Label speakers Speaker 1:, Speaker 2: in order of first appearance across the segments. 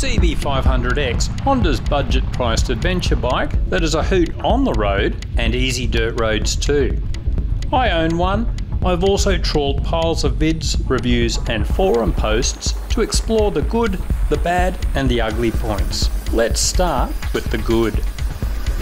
Speaker 1: CB500X, Honda's budget priced adventure bike that is a hoot on the road and easy dirt roads too. I own one. I've also trawled piles of vids, reviews, and forum posts to explore the good, the bad, and the ugly points. Let's start with the good.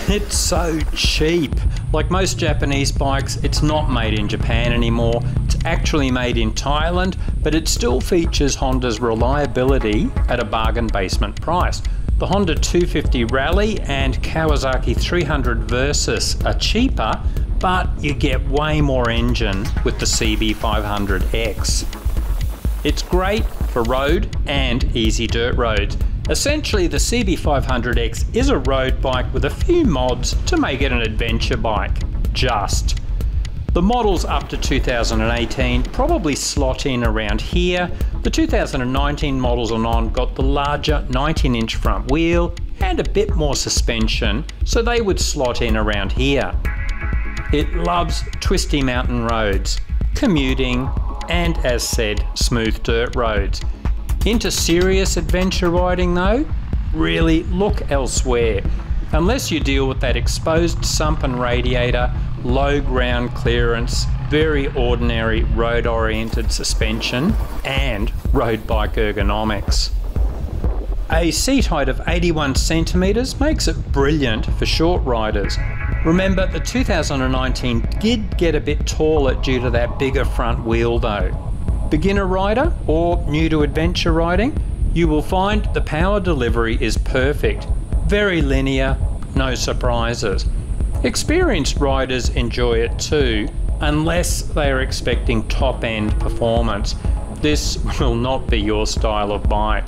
Speaker 1: It's so cheap. Like most Japanese bikes, it's not made in Japan anymore. It's actually made in Thailand, but it still features Honda's reliability at a bargain basement price. The Honda 250 Rally and Kawasaki 300 Versys are cheaper, but you get way more engine with the CB500X. It's great for road and easy dirt roads. Essentially, the CB500X is a road bike with a few mods to make it an adventure bike. Just. The models up to 2018 probably slot in around here. The 2019 models and on got the larger 19 inch front wheel and a bit more suspension, so they would slot in around here. It loves twisty mountain roads, commuting, and as said, smooth dirt roads. Into serious adventure riding though, really look elsewhere. Unless you deal with that exposed sump and radiator, low ground clearance, very ordinary road oriented suspension, and road bike ergonomics. A seat height of 81 centimetres makes it brilliant for short riders. Remember, the 2019 did get a bit taller due to that bigger front wheel though. Beginner rider or new to adventure riding, you will find the power delivery is perfect. Very linear, no surprises. Experienced riders enjoy it too, unless they are expecting top end performance. This will not be your style of bike.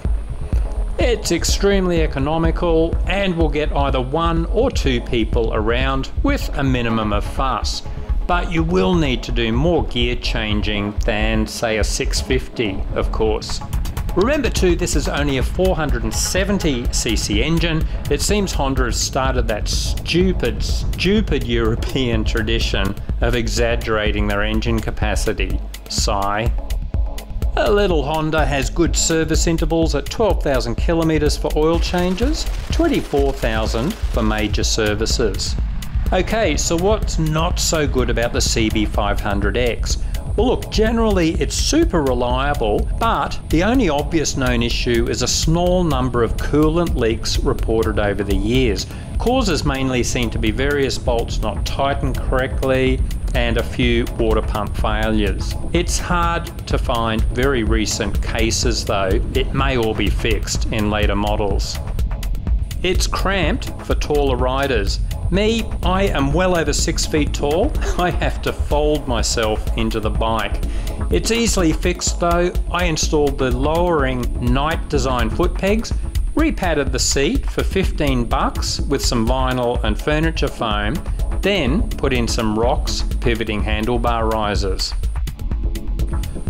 Speaker 1: It's extremely economical and will get either one or two people around with a minimum of fuss but you will need to do more gear changing than say a 650 of course. Remember too, this is only a 470cc engine. It seems Honda has started that stupid, stupid European tradition of exaggerating their engine capacity. Sigh. A little Honda has good service intervals at 12,000 kilometres for oil changes, 24,000 for major services. Okay, so what's not so good about the CB500X? Well, look, generally it's super reliable, but the only obvious known issue is a small number of coolant leaks reported over the years. Causes mainly seem to be various bolts not tightened correctly and a few water pump failures. It's hard to find very recent cases though, it may all be fixed in later models. It's cramped for taller riders me, I am well over six feet tall. I have to fold myself into the bike. It's easily fixed though. I installed the lowering Knight design foot pegs, repadded the seat for 15 bucks with some vinyl and furniture foam, then put in some Rox pivoting handlebar risers.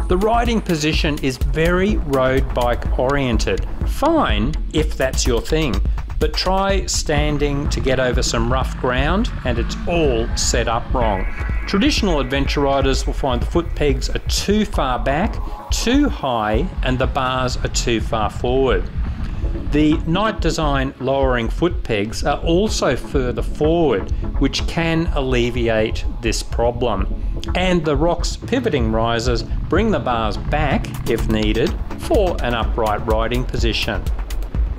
Speaker 1: The riding position is very road bike oriented. Fine if that's your thing, but try standing to get over some rough ground and it's all set up wrong. Traditional adventure riders will find the foot pegs are too far back, too high, and the bars are too far forward. The Knight Design lowering foot pegs are also further forward, which can alleviate this problem. And the Rox pivoting risers bring the bars back, if needed, for an upright riding position.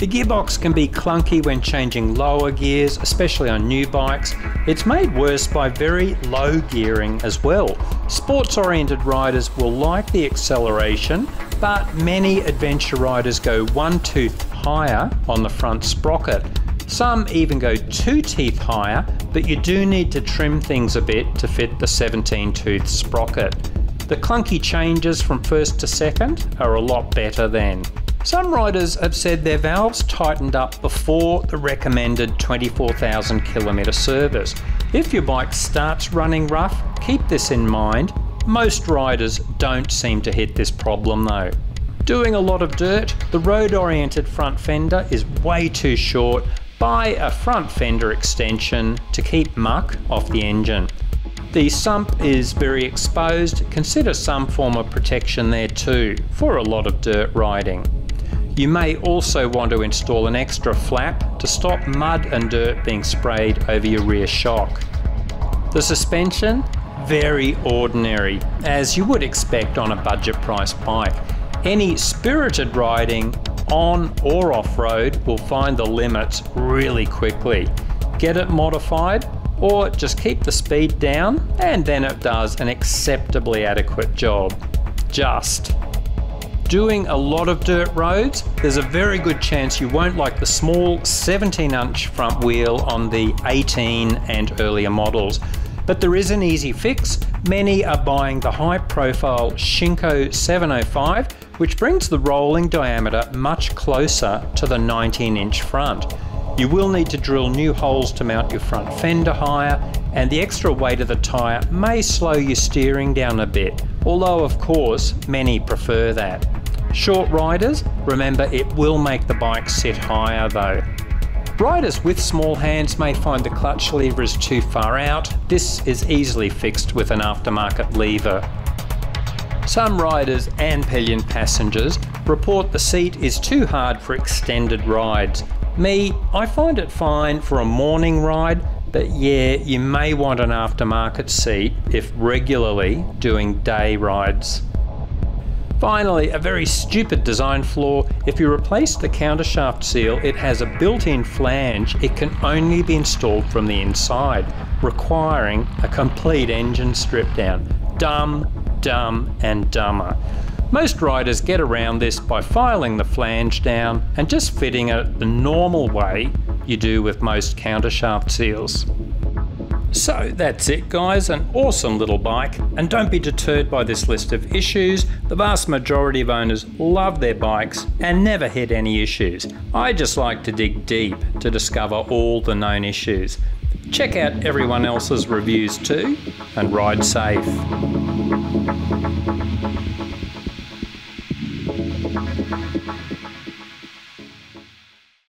Speaker 1: The gearbox can be clunky when changing lower gears, especially on new bikes. It's made worse by very low gearing as well. Sports oriented riders will like the acceleration, but many adventure riders go one tooth higher on the front sprocket. Some even go two teeth higher, but you do need to trim things a bit to fit the 17 tooth sprocket. The clunky changes from first to second are a lot better then. Some riders have said their valves tightened up before the recommended 24,000 kilometre service. If your bike starts running rough, keep this in mind. Most riders don't seem to hit this problem though. Doing a lot of dirt, the road oriented front fender is way too short. Buy a front fender extension to keep muck off the engine. The sump is very exposed, consider some form of protection there too for a lot of dirt riding. You may also want to install an extra flap to stop mud and dirt being sprayed over your rear shock. The suspension, very ordinary, as you would expect on a budget price bike. Any spirited riding on or off road will find the limits really quickly. Get it modified or just keep the speed down and then it does an acceptably adequate job. Just. Doing a lot of dirt roads, there's a very good chance you won't like the small 17 inch front wheel on the 18 and earlier models. But there is an easy fix. Many are buying the high profile Shinko 705, which brings the rolling diameter much closer to the 19 inch front. You will need to drill new holes to mount your front fender higher, and the extra weight of the tyre may slow your steering down a bit, although of course many prefer that. Short riders, remember it will make the bike sit higher though. Riders with small hands may find the clutch lever is too far out. This is easily fixed with an aftermarket lever. Some riders and pillion passengers report the seat is too hard for extended rides. Me, I find it fine for a morning ride, but yeah, you may want an aftermarket seat if regularly doing day rides. Finally, a very stupid design flaw. If you replace the countershaft seal, it has a built-in flange. It can only be installed from the inside, requiring a complete engine strip down. Dumb, dumb and dumber. Most riders get around this by filing the flange down and just fitting it the normal way you do with most countershaft seals. So that's it guys, an awesome little bike and don't be deterred by this list of issues. The vast majority of owners love their bikes and never hit any issues. I just like to dig deep to discover all the known issues. Check out everyone else's reviews too and ride safe.